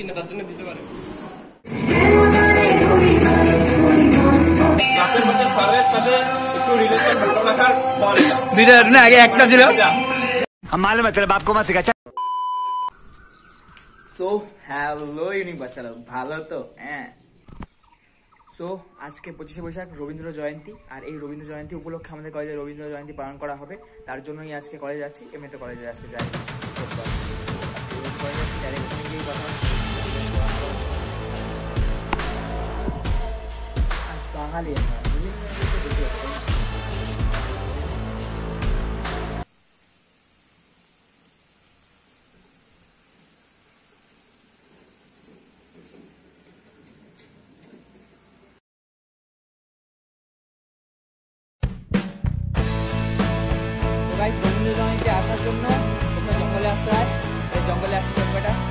পাচ্ছি না তার জন্য দিতে পারে। সো হ্যালো ভালো হ্যাঁ সো আজকে পঁচিশে বৈশাখ রবীন্দ্র জয়ন্তী। আর এই রবীন্দ্র জয়ন্তী উপলক্ষে আমাদের কলেজে রবীন্দ্র জয়ন্তী পালন করা হবে। তার জন্যই আজকে কলেজে যাচ্ছি। এমনিতে কলেজে আজকে যাই। কলেজে যাচ্ছি কথা তাই না? তো গাইস রবীন্দ্র জয়ন্তী আসার জন্য জঙ্গলে আসতে হয় এই জঙ্গলে আসি যাবে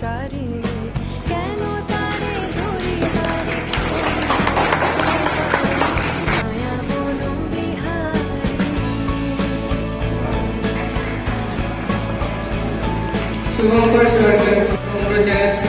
সঞ্চারিণী কেন তারে ধরিবারে মায়াবন বিহারিণী শুভঙ্কর সরকার অনুরোধ জানাচ্ছি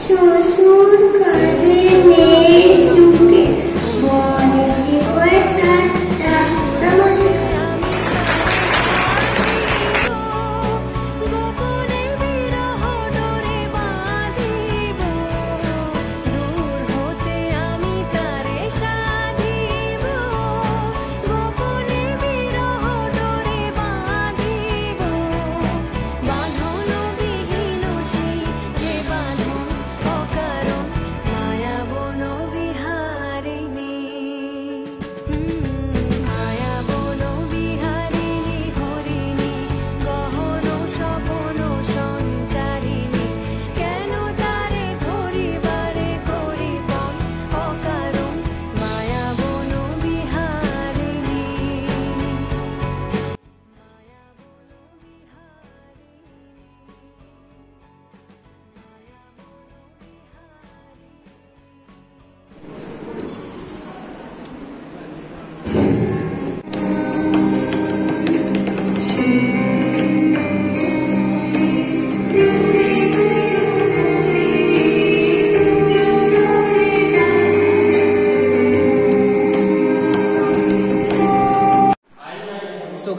शोषण करने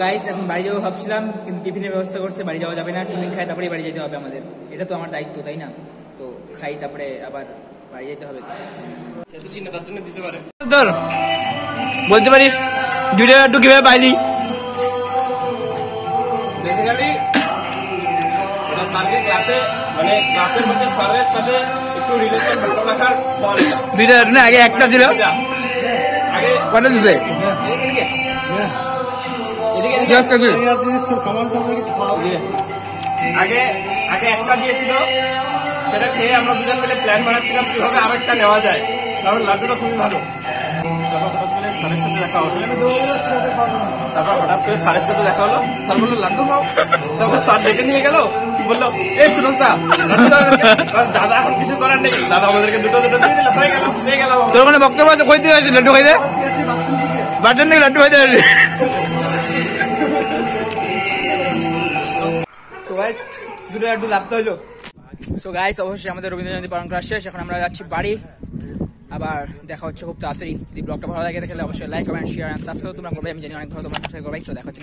গাইস এখন বাড়ি যাব ভাবছিলাম কিন্তু টিফিনের ব্যবস্থা করছে বাড়ি যাওয়া যাবে না। টিফিন খাই তারপরে বাড়ি যেতে হবে আমাদের। এটা তো আমার দায়িত্ব তাই না? তো খাই তারপরে আবার বাড়ি যেতে হবে। ধর বলতে পারিস দুইটা লাড্ডু কীভাবে পাইলি? মানে একটু। দুইটা আগে একটা ছিল। কটা দিছে? এদিকে এদিকে কি একটা আগে আগে একটা দিয়েছিল। সেটা খেয়ে আমরা দুজন মিলে প্ল্যান বানাচ্ছিলাম কীভাবে আরেকটা নেওয়া যায়। কারণ লাড্ডুটা খুবই ভালো। স্যারের সাথে দেখা হলো। তারপর হঠাৎ করে স্যারের সাথে দেখা হলো। স্যার বলল লাড্ডু খাও। তারপর স্যার ডেকে নিয়ে গেল। বলল এই সুরজ দা লাড্ডু দাও আমাকে।" আর দাদা এখন কিছু করার নেই। দাদা আমাদেরকে দুটো দুটো দিয়ে দিল হয়ে গেল গেলাম। আমরা। তোর কোনো বক্তব্য আছে লাড্ডু খাইতে? বাটন থেকে লাড্ডু খাইতে গাইস সো গাইস অবশ্যই আমাদের রবীন্দ্র জয়ন্তী পালন করা শেষ। এখন আমরা যাচ্ছি বাড়ি। আবার দেখা হচ্ছে খুব তাড়াতাড়ি। যদি ব্লগটা ভালো লাগে তাহলে অবশ্যই লাইক কমেন্ট শেয়ার সাবস্ক্রাইব তোমরা করবে। আমি জানি অনেক ভালো করবে তো দেখা হচ্ছে